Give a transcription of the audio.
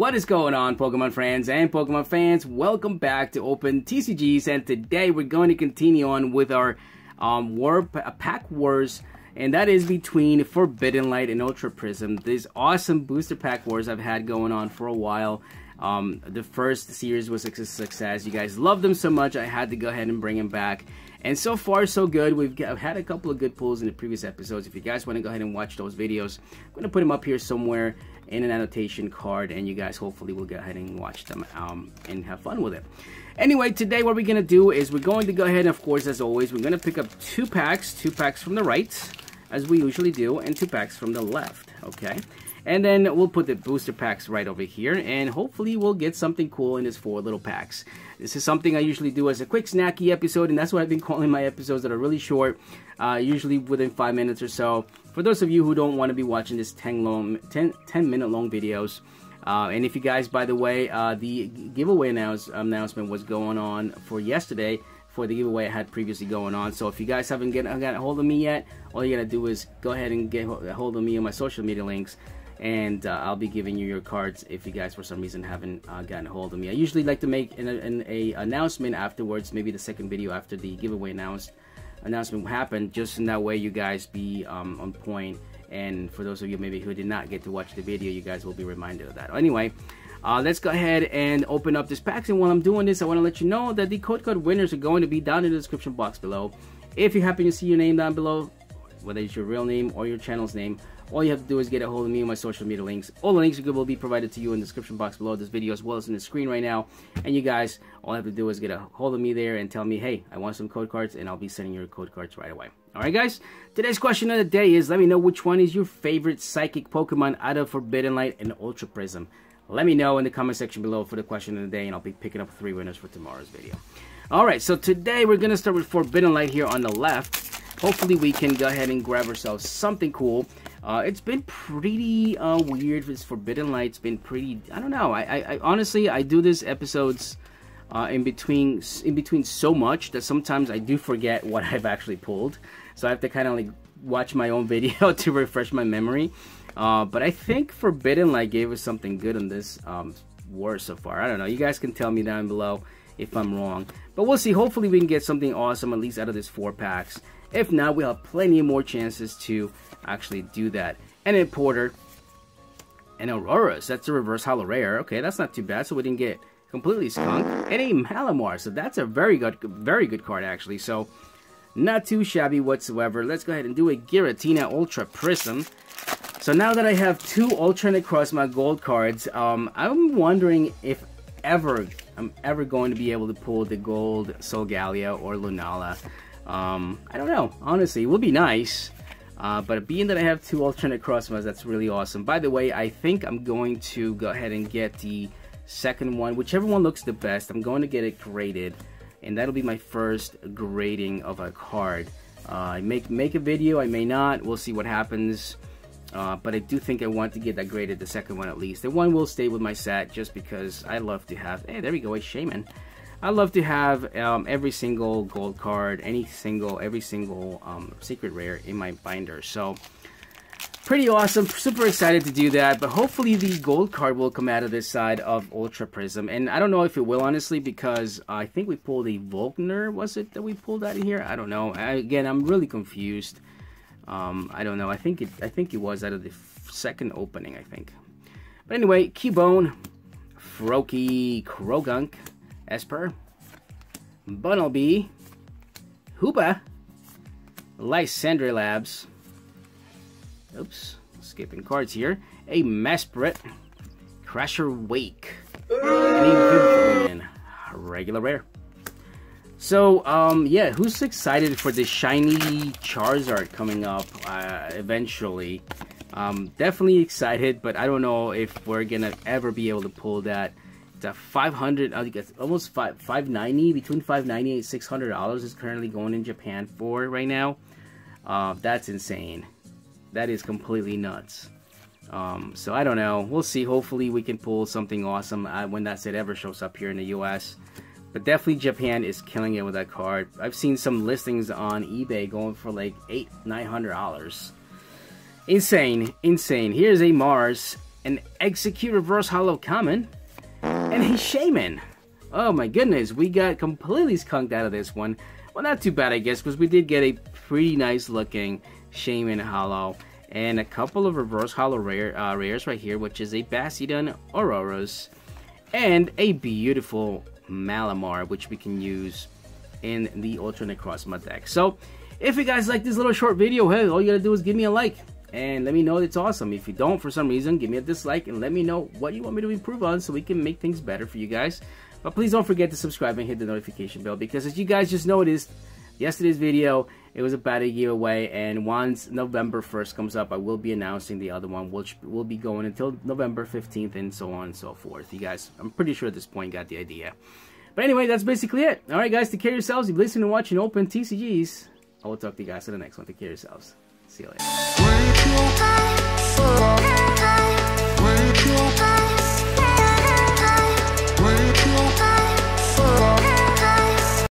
What is going on, Pokemon friends and Pokemon fans? Welcome back to Open TCGs, and today we're going to continue on with our um, War Pack Wars, and that is between Forbidden Light and Ultra Prism. These awesome booster pack wars I've had going on for a while. Um, the first series was a success. You guys loved them so much, I had to go ahead and bring them back. And so far, so good. We've had a couple of good pulls in the previous episodes. If you guys want to go ahead and watch those videos, I'm going to put them up here somewhere in an annotation card and you guys hopefully will go ahead and watch them um, and have fun with it. Anyway, today what we're going to do is we're going to go ahead and of course as always we're going to pick up two packs, two packs from the right as we usually do and two packs from the left, okay? And then we'll put the booster packs right over here and hopefully we'll get something cool in these four little packs. This is something I usually do as a quick snacky episode and that's what I've been calling my episodes that are really short, uh, usually within 5 minutes or so. For those of you who don't want to be watching this 10, long, 10, 10 minute long videos, uh, and if you guys, by the way, uh, the giveaway announce, announcement was going on for yesterday for the giveaway I had previously going on. So if you guys haven't get, got a hold of me yet, all you gotta do is go ahead and get a hold of me on my social media links and uh, I'll be giving you your cards if you guys for some reason haven't uh, gotten a hold of me. I usually like to make an, an a announcement afterwards, maybe the second video after the giveaway announced announcement happened, just in that way you guys be um, on point. And for those of you maybe who did not get to watch the video, you guys will be reminded of that. Anyway, uh, let's go ahead and open up this pack. And while I'm doing this, I want to let you know that the code card winners are going to be down in the description box below. If you happen to see your name down below, whether it's your real name or your channel's name, all you have to do is get a hold of me on my social media links. All the links will be provided to you in the description box below this video as well as in the screen right now. And you guys, all you have to do is get a hold of me there and tell me, hey, I want some code cards and I'll be sending your code cards right away. Alright guys, today's question of the day is let me know which one is your favorite psychic Pokemon out of Forbidden Light and Ultra Prism. Let me know in the comment section below for the question of the day and I'll be picking up three winners for tomorrow's video. Alright, so today we're going to start with Forbidden Light here on the left. Hopefully we can go ahead and grab ourselves something cool. Uh, it's been pretty uh, weird. This Forbidden Light's been pretty. I don't know. I, I, I honestly I do this episodes uh, in between in between so much that sometimes I do forget what I've actually pulled. So I have to kind of like watch my own video to refresh my memory. Uh, but I think Forbidden Light gave us something good on this um, war so far. I don't know. You guys can tell me down below if I'm wrong. But we'll see. Hopefully we can get something awesome at least out of this four packs. If not, we'll have plenty more chances to actually do that. And then Porter and Aurorus. That's a reverse hollow rare. Okay, that's not too bad. So we didn't get completely skunk. And a Malamar. So that's a very good, very good card actually. So not too shabby whatsoever. Let's go ahead and do a Giratina Ultra Prism. So now that I have two alternate across my gold cards, um, I'm wondering if ever I'm ever going to be able to pull the gold Solgaleo or Lunala. Um, I don't know. Honestly, it would be nice. Uh, but being that I have two alternate crossbows, that's really awesome. By the way, I think I'm going to go ahead and get the second one, whichever one looks the best. I'm going to get it graded, and that'll be my first grading of a card. Uh, I make make a video, I may not. We'll see what happens. Uh, but I do think I want to get that graded, the second one at least. The one will stay with my set just because I love to have... Hey, there we go, a Shaymin. I love to have um, every single gold card, any single, every single um, secret rare in my binder. So pretty awesome. Super excited to do that. But hopefully the gold card will come out of this side of Ultra Prism. And I don't know if it will, honestly, because I think we pulled a Volkner. Was it that we pulled out of here? I don't know. I, again, I'm really confused. Um, I don't know. I think it. I think it was out of the second opening. I think. But anyway, Keybone, Froakie, Croagunk, Espurr, Bunnelby, Hoopa, Lysandre Labs, oops, skipping cards here, a Mesprit, Crasher Wake, and a regular rare. So, um, yeah, who's excited for the shiny Charizard coming up uh, eventually? Um, definitely excited, but I don't know if we're gonna ever be able to pull that. The 500 I think it's almost 5 590 between 590 and 600 dollars is currently going in Japan for right now. Uh, that's insane. That is completely nuts. Um, so I don't know. We'll see. Hopefully we can pull something awesome uh, when that set ever shows up here in the US but definitely Japan is killing it with that card I've seen some listings on eBay going for like eight nine hundred dollars insane insane here's a Mars an Exeggcute Reverse Hollow Common, and a Shaymin. Oh my goodness, we got completely skunked out of this one. Well, not too bad, I guess, because we did get a pretty nice looking Shaymin Hollow and a couple of reverse hollow rare, uh, rares right here, which is a Bastiodon Aurorus and a beautiful Malamar, which we can use in the Ultra Necrozma deck. So, if you guys like this little short video, hey, all you gotta do is give me a like and let me know it's awesome. If you don't, for some reason, give me a dislike and let me know what you want me to improve on so we can make things better for you guys. But please don't forget to subscribe and hit the notification bell because as you guys just noticed, yesterday's video, it was about a year away, and once November 1st comes up, I will be announcing the other one, which will be going until November 15th and so on and so forth. You guys, I'm pretty sure at this point got the idea. But anyway, that's basically it. All right, guys, take care of yourselves. You've listening and watching Open TCGs. I will talk to you guys in the next one. Take care of yourselves. See you later.